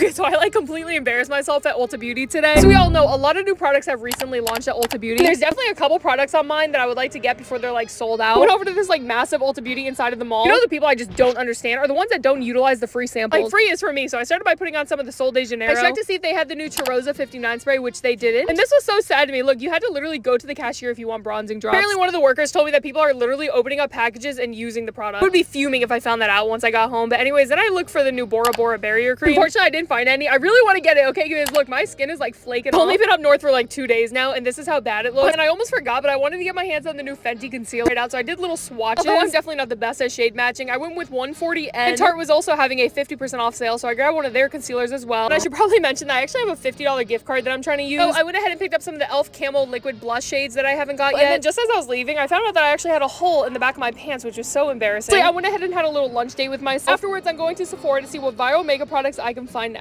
Okay, so I like completely embarrassed myself at Ulta Beauty today. So we all know a lot of new products have recently launched at Ulta Beauty. There's definitely a couple products on mine that I would like to get before they're like sold out. I went over to this like massive Ulta Beauty inside of the mall. You know the people I just don't understand are the ones that don't utilize the free samples. Like free is for me. So I started by putting on some of the Sol de Janeiro. I checked to see if they had the new Cheirosa 59 spray, which they didn't. And this was so sad to me. Look, you had to literally go to the cashier if you want bronzing drops. Apparently one of the workers told me that people are literally opening up packages and using the product. I would be fuming if I found that out once I got home. But anyways, then I looked for the new Bora Bora barrier cream. Unfortunately, I didn't find any. I really want to get it. Okay, guys, look, my skin is like flaking I've only been up north for like two days now, and this is how bad it looks. And I almost forgot, but I wanted to get my hands on the new Fenty concealer right out, so I did little swatches. Although I'm definitely not the best at shade matching. I went with 140N. And Tarte was also having a 50% off sale, so I grabbed one of their concealers as well. And I should probably mention that I actually have a $50 gift card that I'm trying to oh, use. So I went ahead and picked up some of the e.l.f. Camo liquid blush shades that I haven't got yet. And then just as I was leaving, I found out that I actually had a hole in the back of my pants, which was so embarrassing. So I went ahead and had a little lunch date with myself. Afterwards, I'm going to Sephora to see what viral makeup products I can find